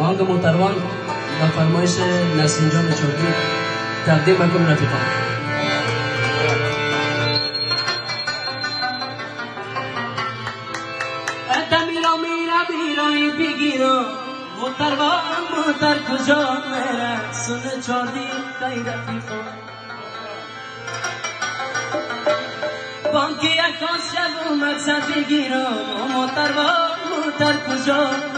آهنگ موتروان و فرمایش نسیم جان چوکی تقدیم می‌کنم رفیقان موتر با موتر کجا میره سن چاردی دای رفیقا بانکی اکاس آن شب اومد سر بگیرم موتر با موتر کجا میره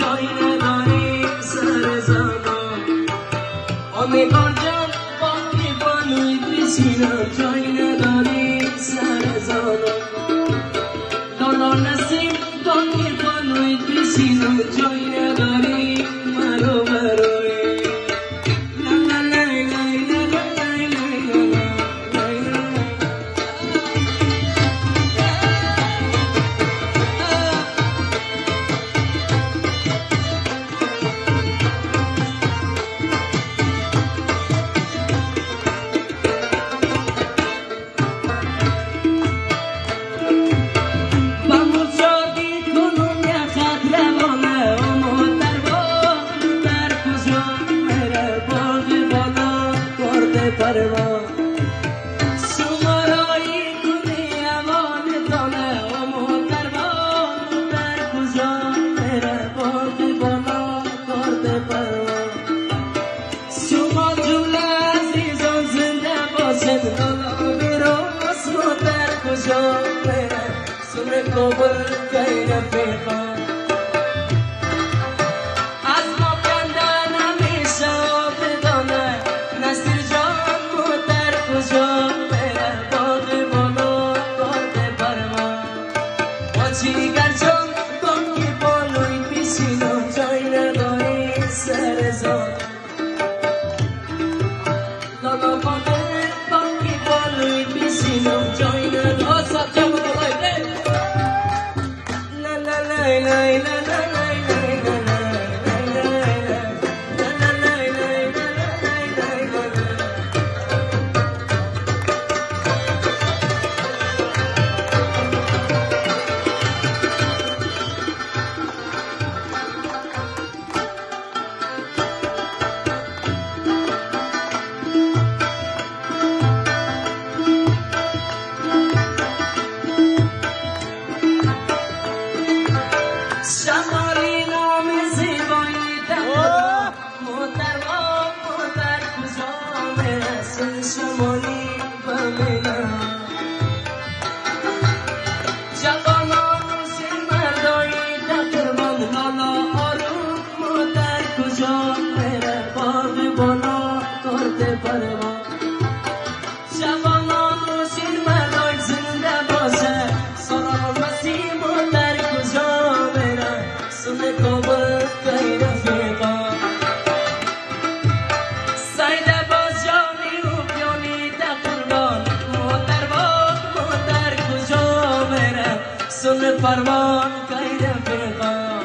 جای نداری سر زمان آمگار جان باقی بانوی بسینا جای نداری سر زمان دانا نسیم باقی بانوی بسینا جای زينب زينب زينب la la فرمان کایده فرقان.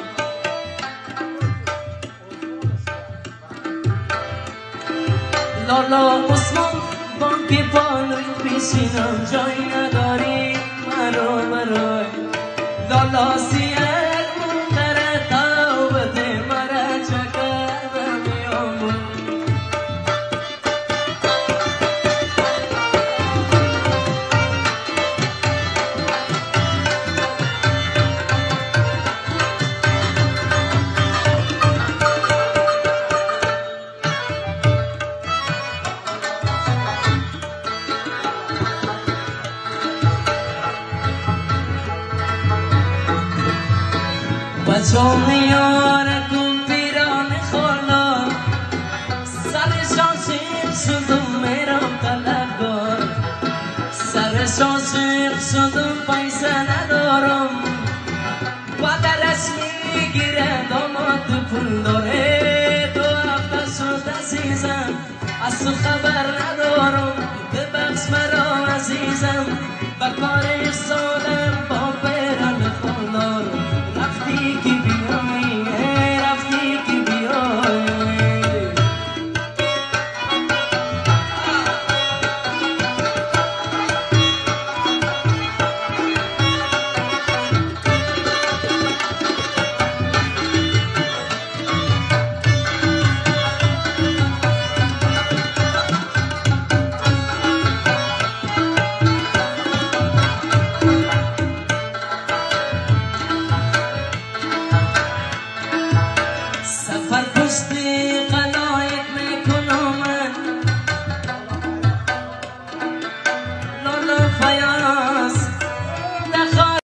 لالا عثمان بانک بالای پیشینم جایی نداری. مرا مرا لالا سیه جام یار گم بیران خالا سر شاشق شدم میرم طلبگار سر شاشق شدم پیسه ندارم. با می‌گیره داماد پول داره. دو هفته شد عزیزم از تو خبر ندارم. ببخش مرا عزیزم و کار احسان